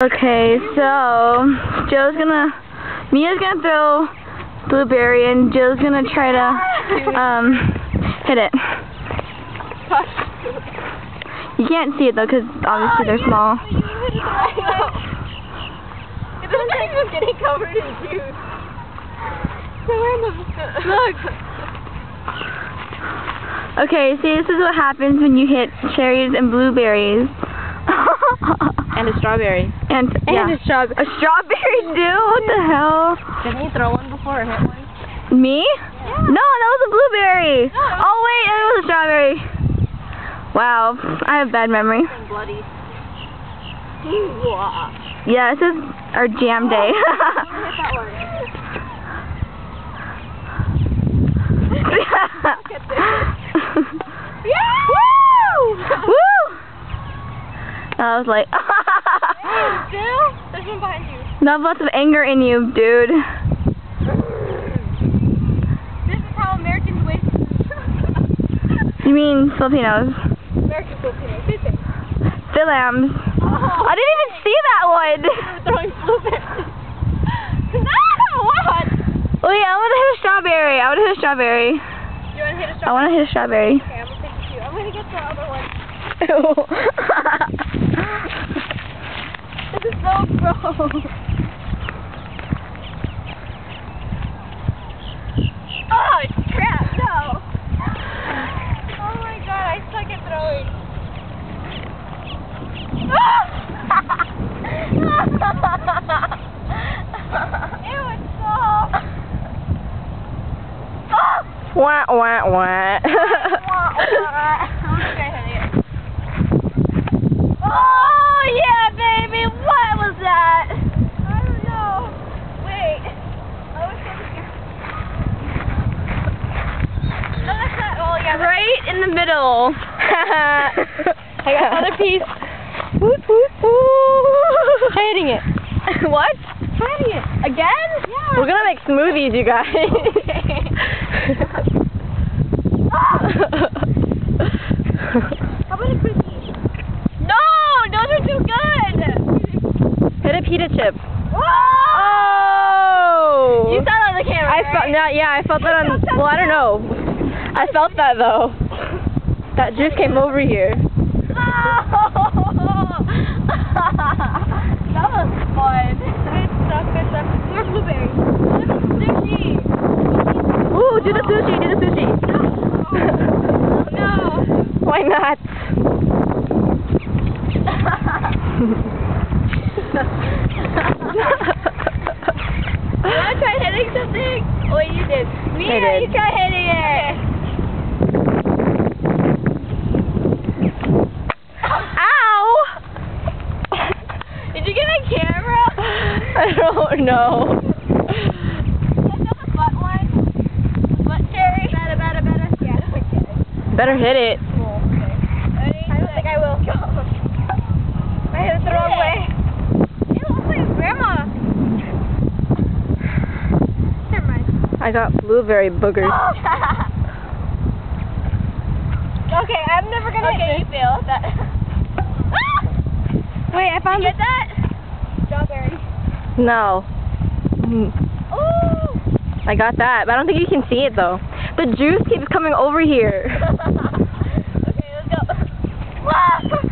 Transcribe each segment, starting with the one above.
Okay, so Joe's gonna, Mia's gonna throw blueberry and Joe's gonna try to um hit it. You can't see it though because obviously they're small. It doesn't even getting covered in juice. Look. Okay, see this is what happens when you hit cherries and blueberries. And a strawberry. and yeah. a strawberry. A strawberry too? What the hell? Didn't you throw one before or hit one? Me? Yeah. No, that was a blueberry. Oh wait, it was a strawberry. Wow, I have bad memory. And bloody. Yeah, this is our jam oh, day. Hit that one. Woo! Woo! I was like, Still? There's one behind you. not lots of anger in you, dude. This is how Americans waste You mean Filipinos? American Filipinos. Philams. I didn't even see that one. throwing blueberries. ah, what? Oh yeah, I want to hit a strawberry. I want to hit a strawberry. You want to hit a strawberry? I want to hit a strawberry. Okay, I'm gonna take you. I'm gonna get the other one. This is gross. Oh crap! No. Oh my god! I suck at throwing. Ew! It's soft. wah wah wah. Oh yeah, baby! What was that? I don't know. Wait. I was thinking. No, that's not. Oh yeah. right in the middle. I got another piece. Woot, woot, woot. Hitting it. what? Hitting it. Again? We're gonna make smoothies, you guys. How about a cookie? No, those are too good. Hit a pita chip. Whoa! Oh! You saw that on the camera. I right? felt no, yeah, I felt that on. Well, I don't know. I felt that though. That juice came over here. that was fun. Good stuff, good stuff. More blueberries. Sushi. Ooh, do the sushi, do the sushi. Oh no. Why not? You want to try hitting something? Oh, you did. Mia, you try hitting it. Ow! Did you get my camera? I don't know. That's not the butt cherry. Better, better, better. Yeah. Better hit it. Ready? I don't think I will. I hit it the wrong way. It looks like grandma. Never mind. I got blueberry boogers. okay, I'm never gonna. Okay, you fail that. Wait, I Did you get that? No. Ooh. I got that, but I don't think you can see it though. The juice keeps coming over here. okay, let's go.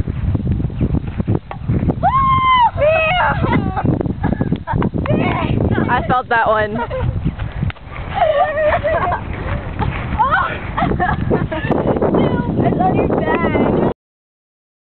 I felt that one. oh. Dude, it's on your bag.